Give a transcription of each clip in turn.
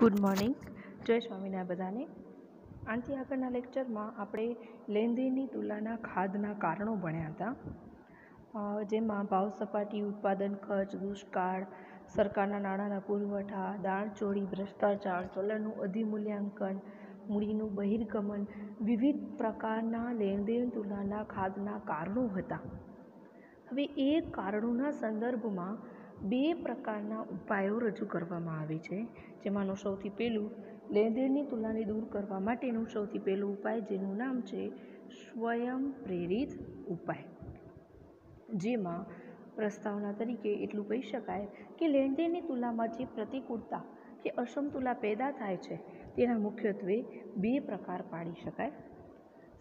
Good morning જય સ્વામિનારાયણ બધાને. આનાથી આગળના લેક્ચરમાં આપણે લેણદેણની તુલના ખાદના કારણો ભણ્યા હતા. જેમાં ભાવ સપાટી, ઉત્પાદન ખર્ચ, દુષ્કાળ, સરકારના નાણાંના પુરવઠા દાણચોરી ભ્રષ્ટાચાર ચલણનું અધિમૂલ્યાંકન, મૂડીનું બહિર્ગમન, વિવિધ પ્રકારના લેણદેણ તુલના ખાદના કારણો હતા. હવે એ કારણોના સંદર્ભમાં બે પ્રકારના ઉપાયો રજૂ કરવામાં આવે છે. જેમાંનું સૌથી પહેલું, લેણદેણની તુલનાને દૂર કરવા માટેનું સૌથી પહેલું ઉપાય, જેનું નામ છે સ્વયં પ્રેરિત ઉપાય. જેમાં પ્રસ્તાવના તરીકે એટલું કહી શકાય કે લેણદેણની તુલનામાં જે પ્રતિકૂળતા કે અસમતુલા પેદા થાય છે, તેના મુખ્યત્વે બે પ્રકાર પાડી શકાય.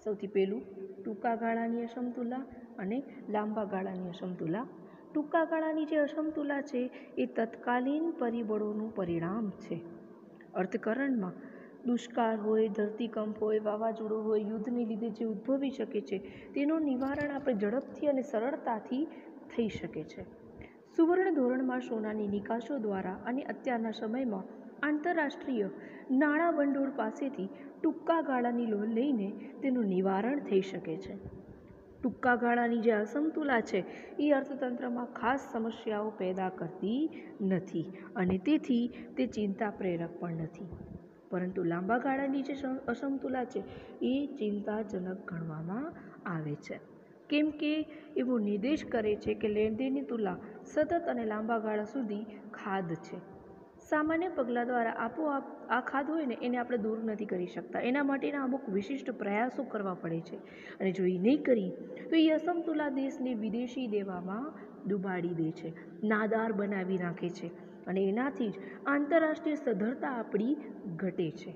સૌથી પહેલું, ટૂંકા ગાળાની અસમતુલા અને લાંબા ગાળાની અસમતુલા. ટૂંકા ગાળાની જે અસમતુલા છે એ તત્કાલીન પરિબળોનું પરિણામ છે. અર્થકરણમાં દુષ્કાળ હોય, ધરતીકંપ હોય, વાવાઝોડું હોય, યુદ્ધને લીધે જે ઉદ્ભવી શકે છે તેનું નિવારણ આપણે ઝડપથી અને સરળતાથી થઈ શકે છે. સુવર્ણ ધોરણમાં સોનાની નિકાસો દ્વારા અને અત્યારના સમયમાં આંતરરાષ્ટ્રીય નાણાં ભંડોળ પાસેથી ટૂંકા ગાળાની લોન લઈને તેનું નિવારણ થઈ શકે છે. ટૂંકા ગાળાની જે અસમતુલા છે, એ અર્થતંત્રમાં ખાસ સમસ્યાઓ પેદા કરતી નથી અને તેથી તે ચિંતા પ્રેરક પણ નથી. પરંતુ લાંબા ગાળાની જે સમ- અસમતુલા છે, એ ચિંતાજનક ગણવામાં આવે છે. કેમ કે એવો નિર્દેશ કરે છે કે લેણદેણની તુલા સતત અને લાંબા ગાળા સુધી ખાદ છે. સામાન્ય પગલાં દ્વારા આપોઆપ આ ખાધ હોય ને એને આપણે દૂર નથી કરી શકતા. એના માટેના અમુક વિશિષ્ટ પ્રયાસો કરવા પડે છે. અને જો એ નહીં કરી, તો એ અસમતુલા દેશને વિદેશી દેવામાં ડૂબાડી દે છે. નાદાર બનાવી નાખે છે. અને એનાથી જ આંતરરાષ્ટ્રીય સધરતા આપણી ઘટે છે.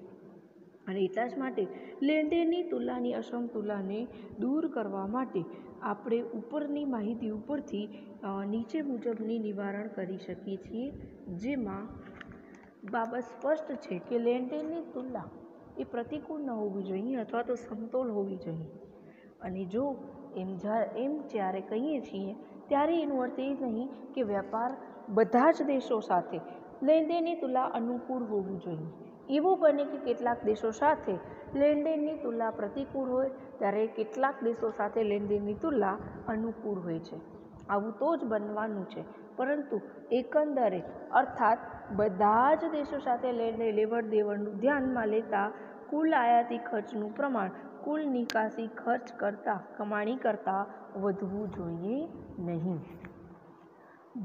અને એટલા જ માટે લેણદેણની તુલાની અસમતુલાને દૂર કરવા માટે આપણે ઉપરની માહિતી ઉપરથી નીચે મુજબની નિવારણ કરી શકીએ છીએ, જેમાં બાબત સ્પષ્ટ છે કે લેણદેણની તુલના એ પ્રતિકૂળ ન હોવી જોઈએ અથવા તો સમતોલ હોવી જોઈએ. અને જો એમ જા, એમ જ્યારે કહીએ છીએ, ત્યારે એનો અર્થ એ નહીં કે વેપાર બધા જ દેશો સાથે લેણદેણની તુલના અનુકૂળ હોવું જોઈએ. એવું બને કે કેટલાક દેશો સાથે લેણદેણની તુલના પ્રતિકૂળ હોય, ત્યારે કેટલાક દેશો સાથે લેણદેણની તુલના અનુકૂળ હોય છે. આવું તો જ બનવાનું છે. પરંતુ એકંદરે, અર્થાત બધા જ દેશો સાથે લઈને લેવડ દેવડનું ધ્યાનમાં લેતા કુલ આયાતી ખર્ચનું પ્રમાણ, કુલ નિકાસી ખર્ચ કરતાં, કમાણી કરતાં વધવું જોઈએ નહીં.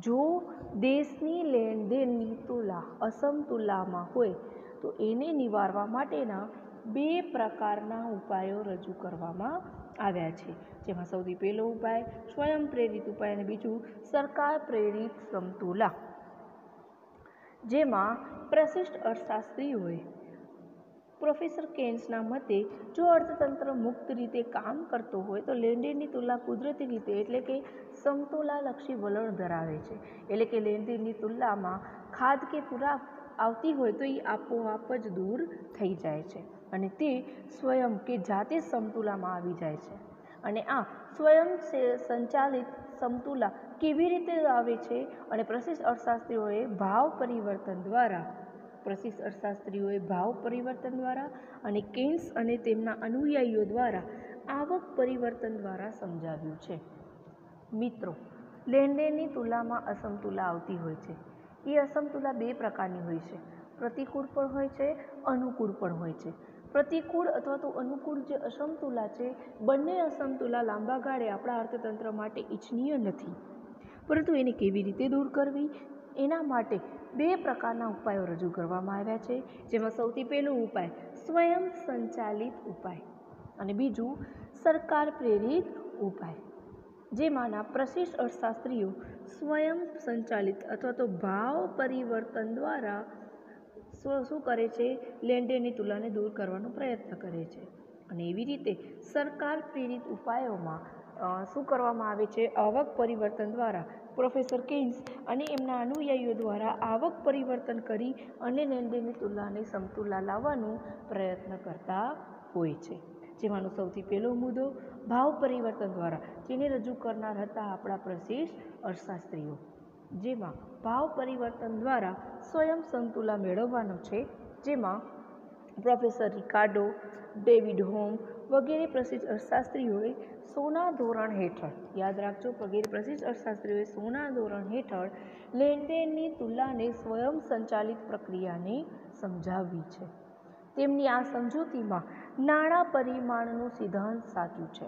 જો દેશની લેણ દેણની તુલા અસમતુલામાં હોય, તો એને નિવારવા માટેના બે પ્રકારના ઉપાયો રજૂ કરવામાં આવ્યા છે, જેમાં સૌથી પહેલો ઉપાય સ્વયં પ્રેરિત ઉપાય અને બીજું સરકાર પ્રેરિત સમતુલા. જેમાં પ્રશિષ્ટ અર્થશાસ્ત્રીઓએ પ્રોફેસર કેન્સના મતે જો અર્થતંત્ર મુક્ત રીતે કામ કરતો હોય તો લેણદેણની તુલના કુદરતી રીતે એટલે કે સમતુલાલક્ષી વલણ ધરાવે છે. એટલે કે લેણદેણની તુલનામાં ખાદ કે પૂરા આવતી હોય તો એ આપોઆપ જ દૂર થઈ જાય છે. અને તે સ્વયં કે જાતે સમતુલામાં આવી જાય છે. અને આ સ્વયં સંચાલિત સમતુલા કેવી રીતે આવે છે અને પ્રશિષ્ટ અર્થશાસ્ત્રીઓએ ભાવ પરિવર્તન દ્વારા, પ્રશિષ્ટ અર્થશાસ્ત્રીઓએ ભાવ પરિવર્તન દ્વારા અને કેન્સ અને તેમના અનુયાયીઓ દ્વારા આવક પરિવર્તન દ્વારા સમજાવ્યું છે. મિત્રો, લેણદેણની તુલામાં અસમતુલા આવતી હોય છે. એ અસમતુલા બે પ્રકારની હોય છે. પ્રતિકૂળ પણ હોય છે, અનુકૂળ પણ હોય છે. પ્રતિકૂળ અથવા તો અનુકૂળ જે અસમતુલા છે, બંને અસમતુલા લાંબા ગાળે આપણા અર્થતંત્ર માટે ઇચ્છનીય નથી. પરંતુ એને કેવી રીતે દૂર કરવી? એના માટે બે પ્રકારના ઉપાયો રજૂ કરવામાં આવ્યા છે, જેમાં સૌથી પહેલો ઉપાય, સ્વયં સંચાલિત ઉપાય. અને બીજું, સરકાર પ્રેરિત ઉપાય, જેમાંના પ્રશિષ્ટ અર્થશાસ્ત્રીઓ સ્વયં સંચાલિત અથવા તો ભાવ પરિવર્તન દ્વારા શું કરે છે? લેણદેણની તુલાને દૂર કરવાનો પ્રયત્ન કરે છે. અને એવી રીતે સરકાર પ્રેરિત ઉપાયોમાં શું કરવામાં આવે છે? આવક પરિવર્તન દ્વારા પ્રોફેસર કેન્સ અને એમના અનુયાયીઓ દ્વારા આવક પરિવર્તન કરી અને લેણદેણની તુલાને સમતુલા લાવવાનો પ્રયત્ન કરતા હોય છે. જેમાંનો સૌથી પહેલો મુદ્દો ભાવ પરિવર્તન દ્વારા, જેને રજૂ કરનાર હતા આપણા પ્રશિષ્ટ અર્થશાસ્ત્રીઓ. જેમાં ભાવ પરિવર્તન દ્વારા સ્વયં સંતુલા મેળવવાનો છે. જેમાં પ્રોફેસર રિકાર્ડો, ડેવિડ હોમ વગેરે પ્રસિદ્ધ અર્થશાસ્ત્રીઓએ સોના ધોરણ હેઠળ, યાદ રાખજો, વગેરે પ્રસિદ્ધ અર્થશાસ્ત્રીઓએ સોના ધોરણ હેઠળ લેણદેણની તુલનાને સ્વયં સંચાલિત પ્રક્રિયાને સમજાવવી છે. તેમની આ સમજૂતીમાં નાણાં પરિમાણનું સિદ્ધાંત સાચું છે.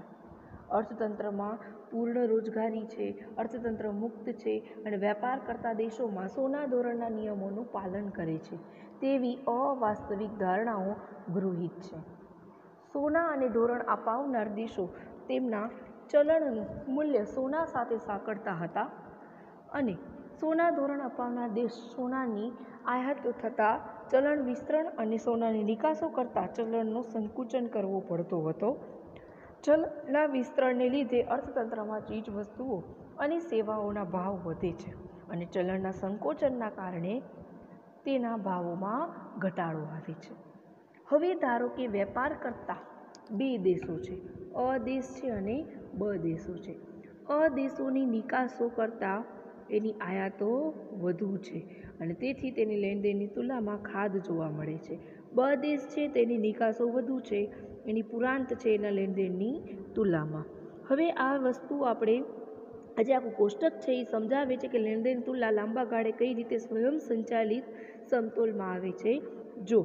અર્થતંત્રમાં પૂર્ણ રોજગારી છે, અર્થતંત્ર મુક્ત છે અને વેપાર કરતા દેશોમાં સોના ધોરણના નિયમોનું પાલન કરે છે. તેવી અવાસ્તવિક ધારણાઓ ગૃહિત છે. સોના અને ધોરણ અપાવનાર દેશો તેમના ચલણનું મૂલ્ય સોના સાથે સાંકળતા હતા અને સોના ધોરણ અપાવનાર દેશ સોનાની આયાત થતાં ચલણ વિસ્તરણ અને સોનાની નિકાસો કરતાં ચલણનું સંકુચન કરવો પડતો હતો. ચલણના વિસ્તરણને લીધે અર્થતંત્રમાં ચીજ વસ્તુઓ અને સેવાઓના ભાવ વધે છે અને ચલણના સંકોચનના કારણે તેના ભાવોમાં ઘટાડો આવે છે. હવે ધારો કે વેપાર કરતા બે દેશો છે. અ દેશ છે અને બ દેશો છે. અ દેશોની નિકાસો કરતાં એની આયાતો વધુ છે અને તેથી તેની લેણદેણની તુલનામાં ખાધ જોવા મળે છે. બ દેશ છે તેની નિકાસો વધુ છે. એની પુરાંત છે એના લેણદેણની તુલનામાં હવે આ વસ્તુ આપણે આજે આખું કોષ્ટક છે એ સમજાવે છે કે લેણદેણ તુલના લાંબા ગાળે કઈ રીતે સ્વયં સંચાલિત સમતોલમાં આવે છે. જો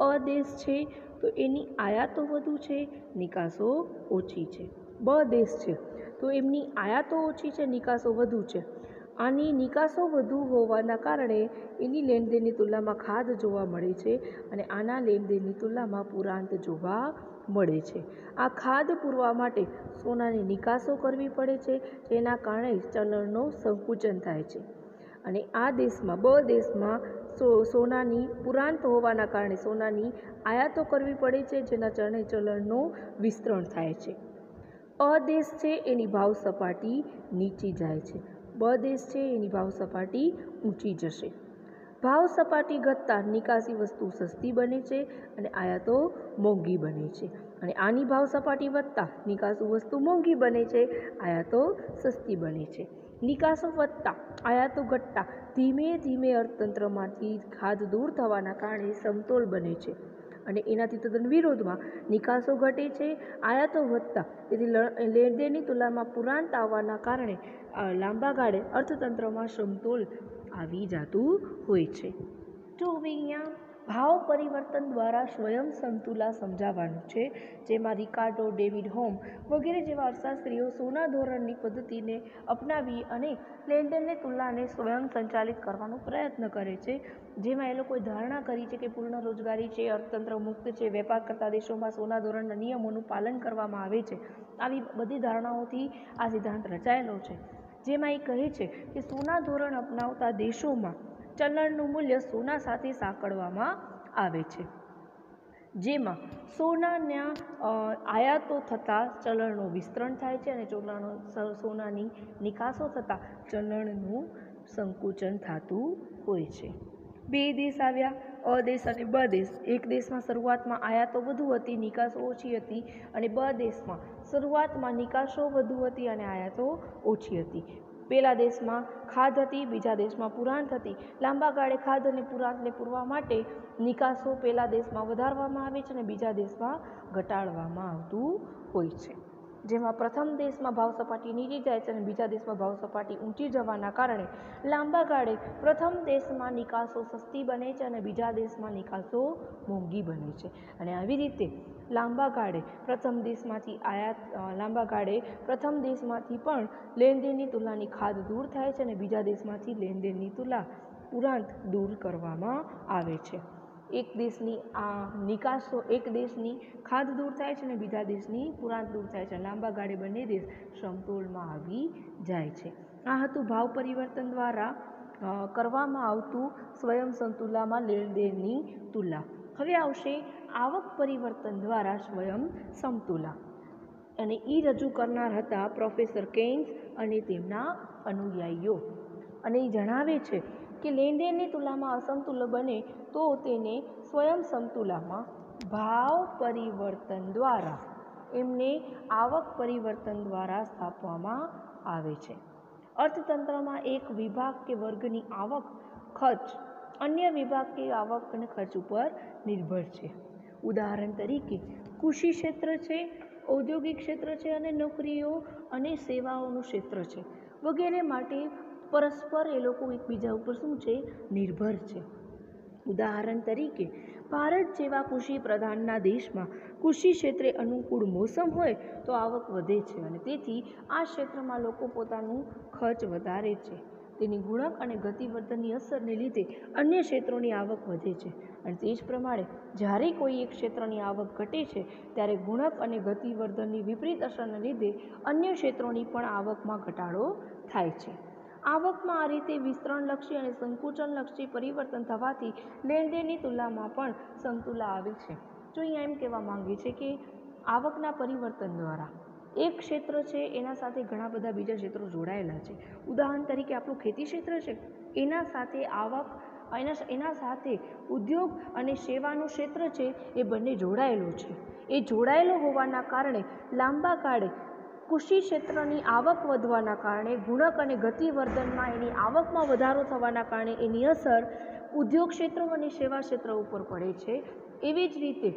અ દેશ છે તો એની આયાતો વધુ છે, નિકાસો ઓછી છે. બ દેશ છે તો એમની આયાતો ઓછી છે, નિકાસો વધુ છે. આની નિકાસો વધુ હોવાના કારણે એની લેણદેણની તુલનામાં ખાધ જોવા મળે છે અને આના લેણદેણની તુલનામાં પુરાંત જોવા મળે છે. આ ખાદ પૂરવા માટે સોનાની નિકાસો કરવી પડે છે, જેના કારણે ચલણનો સંકુચન થાય છે. અને આ દેશમાં, બ દેશમાં સો, સોનાની પુરાંત હોવાના કારણે સોનાની આયાતો કરવી પડે છે, જેના કારણે ચલણનું વિસ્તરણ થાય છે. અ દેશ છે, એની ભાવ સપાટી નીચી જાય છે. બ દેશ છે, એની ભાવ સપાટી ઊંચી જશે. ભાવ સપાટી ઘટતાં નિકાસી વસ્તુ સસ્તી બને છે અને આયાતો મોંઘી બને છે. અને આની ભાવ સપાટી વધતાં નિકાસુ વસ્તુ મોંઘી બને છે, આયાતો સસ્તી બને છે. નિકાસો વધતાં, આયાતો ઘટતાં ધીમે ધીમે અર્થતંત્રમાંથી ખાધ દૂર થવાના કારણે સમતોલ બને છે. અને એનાથી તદ્દન વિરોધમાં નિકાસો ઘટે છે, આયાતો વધતાં તેથી લેણદેણની તુલનામાં પુરાંત આવવાના કારણે લાંબા ગાળે અર્થતંત્રમાં સમતોલ આવી જતું હોય છે. તો હવે અહીંયા ભાવ પરિવર્તન દ્વારા સ્વયં સંતુલા સમજાવવાનું છે, જેમાં રિકાર્ડો, ડેવિડ હોમ વગેરે જેવા અર્થશાસ્ત્રીઓ સોના ધોરણની પદ્ધતિને અપનાવી અને લેનદેનની તુલનાને સ્વયં સંચાલિત કરવાનો પ્રયત્ન કરે છે. જેમાં એ લોકોએ ધારણા કરી છે કે પૂર્ણ રોજગારી છે, અર્થતંત્ર મુક્ત છે, વેપાર કરતા દેશોમાં સોના ધોરણના નિયમોનું પાલન કરવામાં આવે છે. આવી બધી ધારણાઓથી આ સિદ્ધાંત રચાયેલો છે. જેમાં એ કહે છે કે સોના ધોરણ અપનાવતા દેશોમાં ચલણનું મૂલ્ય સોના સાથે સાંકળવામાં આવે છે. જેમાં સોનાના આયાતો થતાં ચલણનું વિસ્તરણ થાય છે અને ચલણ સોનાની નિકાસો થતાં ચલણનું સંકુચન થતું હોય છે. બે દેશ આવ્યા. અ દેશ અને બ દેશ. એક દેશમાં શરૂઆતમાં આયાતો વધુ હતી, નિકાસો ઓછી હતી અને બ દેશમાં શરૂઆતમાં નિકાસો વધુ હતી અને આયાતો ઓછી હતી. પહેલા દેશમાં ખાદ હતી, બીજા દેશમાં પુરાંત હતી. લાંબા ગાળે ખાદ અને પુરાંતને પૂરવા માટે નિકાસો પહેલા દેશમાં વધારવામાં આવે છે અને બીજા દેશમાં ઘટાડવામાં આવતું હોય છે. જેમાં પ્રથમ દેશમાં ભાવ સપાટી નીચી જાય છે અને બીજા દેશમાં ભાવ સપાટી ઊંચી જવાના કારણે લાંબા ગાળે પ્રથમ દેશમાં નિકાસો સસ્તી બને છે અને બીજા દેશમાં નિકાસો મોંઘી બને છે. અને આવી રીતે લાંબા ગાળે પ્રથમ દેશમાંથી આયાત લાંબા ગાળે પ્રથમ દેશમાંથી પણ લેણદેણની તુલનાની ખાદ દૂર થાય છે અને બીજા દેશમાંથી લેણદેણની તુલા ઉરાંત દૂર કરવામાં આવે છે. એક દેશની આ નિકાસ એક દેશની ખાદ દૂર થાય છે અને બીજા દેશની પુરાંત દૂર થાય છે. લાંબા ગાળે બંને દેશ સમતોલમાં આવી જાય છે. આ હતું ભાવ પરિવર્તન દ્વારા કરવામાં આવતું સ્વયં સંતુલામાં લેણદેણની તુલા હવે આવશે આવક પરિવર્તન દ્વારા સ્વયં સમતુલા. અને એ રજૂ કરનાર હતા પ્રોફેસર કેન્સ અને તેમના અનુયાયીઓ. અને એ જણાવે છે કે લેણદેણની તુલામાં અસમતુલ બને તો તેને સ્વયં સમતુલામાં ભાવ પરિવર્તન દ્વારા, એમને આવક પરિવર્તન દ્વારા સ્થાપવામાં આવે છે. અર્થતંત્રમાં એક વિભાગ કે વર્ગની આવક ખર્ચ, અન્ય વિભાગ કે આવક અને ખર્ચ ઉપર નિર્ભર છે. ઉદાહરણ તરીકે, કૃષિ ક્ષેત્ર છે, ઔદ્યોગિક ક્ષેત્ર છે અને નોકરીઓ અને સેવાઓનું ક્ષેત્ર છે. વગેરે માટે પરસ્પર એ લોકો એકબીજા ઉપર શું છે? નિર્ભર છે. ઉદાહરણ તરીકે, ભારત જેવા કૃષિ પ્રધાનના દેશમાં કૃષિ ક્ષેત્રે અનુકૂળ મોસમ હોય તો આવક વધે છે અને તેથી આ ક્ષેત્રમાં લોકો પોતાનું ખર્ચ વધારે છે. તેની ગુણક અને ગતિવર્ધનની અસરને લીધે અન્ય ક્ષેત્રોની આવક વધે છે. અને તે જ પ્રમાણે, જ્યારે કોઈ એક ક્ષેત્રની આવક ઘટે છે, ત્યારે ગુણક અને ગતિવર્ધનની વિપરીત અસરને લીધે અન્ય ક્ષેત્રોની પણ આવકમાં ઘટાડો થાય છે. આવકમાં આ રીતે વિસ્તરણલક્ષી અને સંકુચનલક્ષી પરિવર્તન થવાથી લેણદેણની તુલનામાં પણ સંતુલા આવે છે. જો અહીંયા એમ કહેવા માંગે છે કે આવકના પરિવર્તન દ્વારા એક ક્ષેત્ર છે, એના સાથે ઘણા બધા બીજા ક્ષેત્રો જોડાયેલા છે. ઉદાહરણ તરીકે આપણું ખેતી ક્ષેત્ર છે, એના સાથે આવક, એના એના સાથે ઉદ્યોગ અને સેવાનું ક્ષેત્ર છે, એ બંને જોડાયેલું છે. એ જોડાયેલો હોવાના કારણે લાંબા ગાળે કૃષિ ક્ષેત્રની આવક વધવાના કારણે, ગુણક અને ગતિવર્ધનમાં એની આવકમાં વધારો થવાના કારણે એની અસર ઉદ્યોગ ક્ષેત્રો અને સેવા ક્ષેત્ર ઉપર પડે છે. એવી જ રીતે,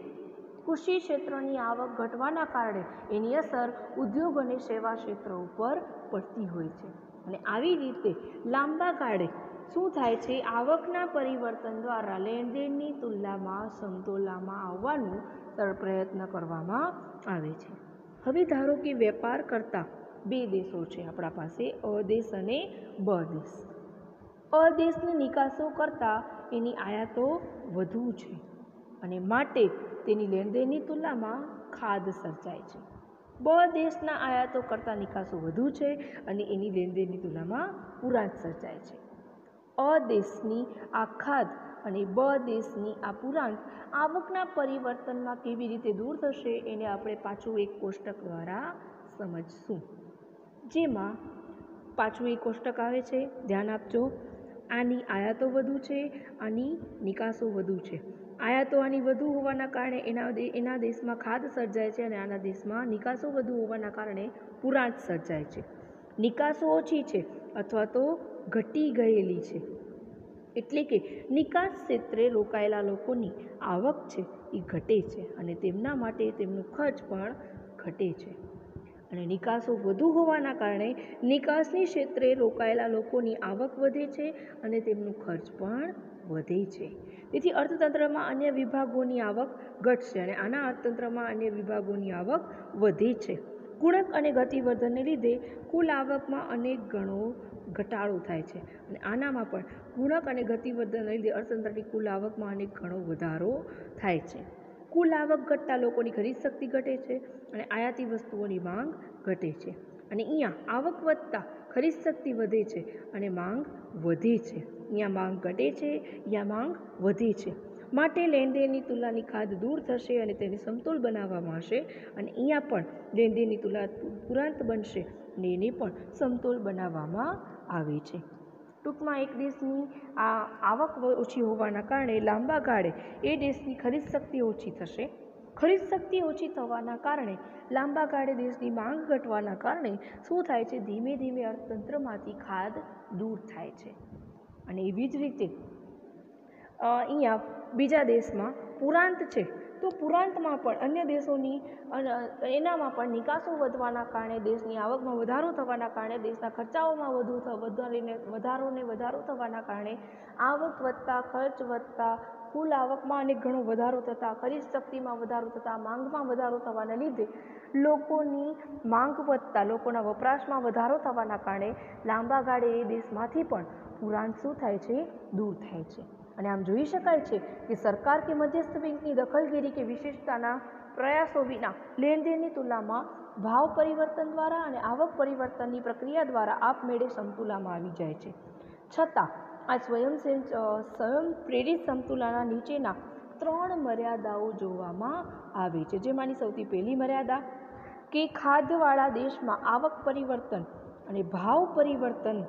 કૃષિ ક્ષેત્રની આવક ઘટવાના કારણે એની અસર ઉદ્યોગ અને સેવા ક્ષેત્ર ઉપર પડતી હોય છે. અને આવી રીતે લાંબા ગાળે શું થાય છે? આવકના પરિવર્તન દ્વારા લેણદેણની તુલનામાં સમતોલામાં આવવાનું પ્રયત્ન કરવામાં આવે છે. હવે ધારો કે વેપાર કરતા બે દેશો છે આપણા પાસે, અ દેશ અને બ દેશ. અ દેશની નિકાસો કરતાં એની આયાતો વધુ છે અને માટે તેની લેણદેણની તુલનામાં ખાદ સર્જાય છે. બ દેશના આયાતો કરતાં નિકાસો વધુ છે અને એની લેણદેણની તુલનામાં ઉરાંત સર્જાય છે. અ દેશની આ ખાદ અને બ દેશની આ પુરાંત આવકના પરિવર્તનમાં કેવી રીતે દૂર થશે એને આપણે પાછું એક કોષ્ટક દ્વારા સમજશું. જેમાં પાછું એક કોષ્ટક આવે છે, ધ્યાન આપજો. આની આયાતો વધુ છે, આની નિકાસો વધુ છે. આયાતો આની વધુ હોવાના કારણે એના એના દેશમાં ખાદ સર્જાય છે અને આના દેશમાં નિકાસો વધુ હોવાના કારણે પુરાંત સર્જાય છે. નિકાસો ઓછી છે અથવા તો ઘટી ગયેલી છે. એટલે કે નિકાસ ક્ષેત્રે રોકાયેલા લોકોની આવક છે, એ ઘટે છે અને તેમના માટે તેમનું ખર્ચ પણ ઘટે છે. અને નિકાસો વધુ હોવાના કારણે નિકાસની ક્ષેત્રે રોકાયેલા લોકોની આવક વધે છે અને તેમનું ખર્ચ પણ વધે છે. તેથી અર્થતંત્રમાં અન્ય વિભાગોની આવક ઘટશે અને આના અર્થતંત્રમાં અન્ય વિભાગોની આવક વધે છે. ગુણક અને ગતિવર્ધનને લીધે કુલ આવકમાં અનેક ગણો ઘટાડો થાય છે. અને આનામાં પણ ગુણક અને ગતિવર્ધનને લીધે અર્થતંત્રની કુલ આવકમાં અનેક ઘણો વધારો થાય છે. કુલ આવક ઘટતા લોકોની ખરીદ શક્તિ ઘટે છે અને આયાતી વસ્તુઓની માંગ ઘટે છે. અને અહીંયા આવક વધતા ખરીદ શક્તિ વધે છે અને માંગ વધે છે. અહીંયા માંગ ઘટે છે અહીંયા માંગ વધે છે. માટે લેણદેણની તુલનાની ખાદ દૂર થશે અને તેને સમતોલ બનાવવામાં આવશે અને અહીંયા પણ લેણદેણની તુલના તુરંત બનશે અને એને પણ સમતોલ બનાવવામાં આવે છે. ટૂંકમાં એક દેશની આ આવક ઓછી હોવાના કારણે લાંબા ગાળે એ દેશની ખરીદ શક્તિ ઓછી થશે. ખરીદ શક્તિ ઓછી થવાના કારણે લાંબા ગાળે દેશની માંગ ઘટવાના કારણે શું થાય છે? ધીમે ધીમે અર્થતંત્રમાંથી ખાદ દૂર થાય છે. અને એવી જ રીતે અહીંયા બીજા દેશમાં પુરાંત છે. તો પુરાંતમાં પણ અન્ય દેશોની એનામાં પણ નિકાસો વધવાના કારણે દેશની આવકમાં વધારો થવાના કારણે દેશના ખર્ચાઓમાં વધુ વધારીને, વધારોને વધારો થવાના કારણે આવક વધતા, ખર્ચ વધતા, કુલ આવકમાં અને ઘણો વધારો થતાં, ખરીદ શક્તિમાં વધારો થતાં, માંગમાં વધારો થવાના લીધે લોકોની માંગ વધતા, લોકોના વપરાશમાં વધારો થવાના કારણે લાંબા ગાળે એ દેશમાંથી પણ પુરાણ શું થાય છે? દૂર થાય છે. અને આમ જોઈ શકાય છે કે સરકાર કે મધ્યસ્થ બેંકની દખલગીરી કે વિશેષતાના પ્રયાસો વિના લેણદેણની તુલનામાં ભાવ પરિવર્તન દ્વારા અને આવક પરિવર્તનની પ્રક્રિયા દ્વારા આપમેળે સમતુલામાં આવી જાય છે. છતાં, આ સ્વયં સ્વયં પ્રેરિત સમતુલાના નીચેના ત્રણ મર્યાદાઓ જોવામાં આવે છે. જેમાંની સૌથી પહેલી મર્યાદા, કે ખાદ્યવાળા દેશમાં આવક પરિવર્તન અને ભાવ પરિવર્તન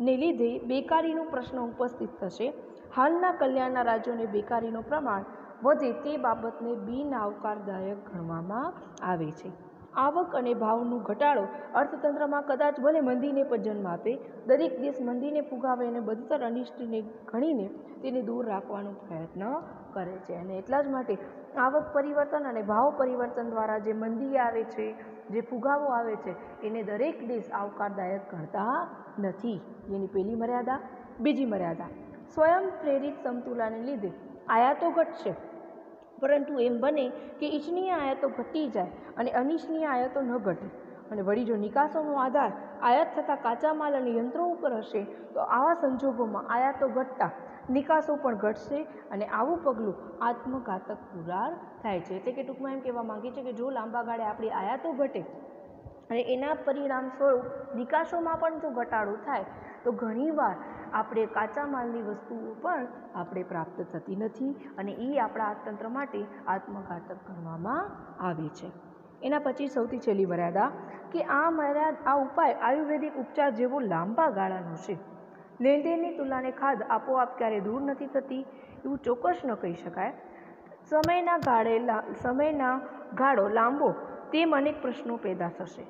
ને લીધે બેકારીનો પ્રશ્ન ઉપસ્થિત થશે. હાલના કલ્યાણના રાજ્યોને બેકારીનું પ્રમાણ વધે તે બાબતને બિન આવકારદાયક ગણવામાં આવે છે. આવક અને ભાવનું ઘટાડો અર્થતંત્રમાં કદાચ ભલે મંદીને પણ જન્મ આપે દરેક દેશ મંદીને ફુગાવે અને બદતર અનિષ્ટને ગણીને તેને દૂર રાખવાનો પ્રયત્ન કરે છે. અને એટલા જ માટે આવક પરિવર્તન અને ભાવ પરિવર્તન દ્વારા જે મંદી આવે છે જે ફુગાવો આવે છે, એને દરેક દેશ આવકારદાયક ગણતા નથી. એની પહેલી મર્યાદા, બીજી મર્યાદા. સ્વયં પ્રેરિત સમતુલાને લીધે આયાતો ઘટશે. પરંતુ એમ બને કે ઇચ્છનીય આયાતો ઘટી જાય અને અનિચ્છનીય આયાતો ન ઘટે. અને વળી જો નિકાસોનો આધાર આયાત થતા કાચા માલ અને યંત્રો ઉપર હશે, તો આવા સંજોગોમાં આયાતો ઘટતા નિકાસો પણ ઘટશે અને આવું પગલું આત્મઘાતક પુરાર થાય છે. એટલે કે ટૂંકમાં એમ કહેવા માંગે છે કે જો લાંબા ગાળે આપણી આયાતો ઘટે અને એના પરિણામ સ્વરૂપ નિકાસોમાં પણ જો ઘટાડો થાય, તો ઘણીવાર આપણે કાચા માલની વસ્તુઓ પણ આપણે પ્રાપ્ત થતી નથી અને એ આપણા અર્થતંત્ર માટે આત્મઘાતક ગણવામાં આવે છે. એના પછી સૌથી છેલ્લી મર્યાદા કે આ મર્યાદા, આ ઉપાય આયુર્વેદિક ઉપચાર જેવો લાંબા ગાળાનો છે. લેણદેણની તુલનાને ખાદ આપોઆપ ક્યારે દૂર નથી થતી એવું ચોક્કસ ન કહી શકાય. સમયના ગાળે સમયના ગાળો લાંબો તેમ અનેક પ્રશ્નો પેદા થશે.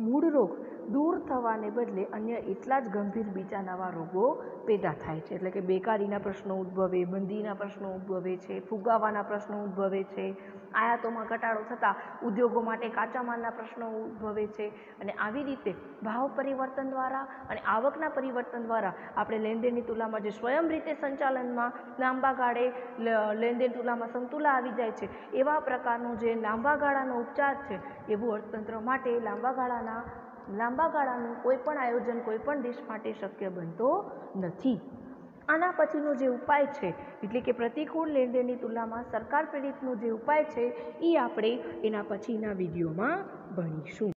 મૂળ રોગ દૂર થવાને બદલે અન્ય એટલા જ ગંભીર બીજા નવા રોગો પેદા થાય છે. એટલે કે બેકારીના પ્રશ્નો ઉદ્ભવે, મંદીના પ્રશ્નો ઉદ્ભવે છે, ફુગાવાના પ્રશ્નો ઉદ્ભવે છે, આયાતોમાં ઘટાડો થતાં ઉદ્યોગો માટે કાચા માલના પ્રશ્નો ઉદ્ભવે છે. અને આવી રીતે ભાવ પરિવર્તન દ્વારા અને આવકના પરિવર્તન દ્વારા આપણે લેનદેણની તુલનામાં જે સ્વયં રીતે સંચાલનમાં લાંબા ગાળે લેનદેણ તુલનામાં સમતુલા આવી જાય છે, એવા પ્રકારનો જે લાંબા ગાળાનો ઉપચાર છે એવું અર્થતંત્ર માટે લાંબા ગાળાના લાંબા ગાળાનું કોઈપણ આયોજન, કોઈપણ દેશ માટે શક્ય બનતો નથી. આના પછીનો જે ઉપાય છે, એટલે કે પ્રતિકૂળ લેણદેણની તુલનામાં સરકાર પ્રેરિતનો જે ઉપાય છે એ આપણે એના પછીના વિડીયોમાં ભણીશું.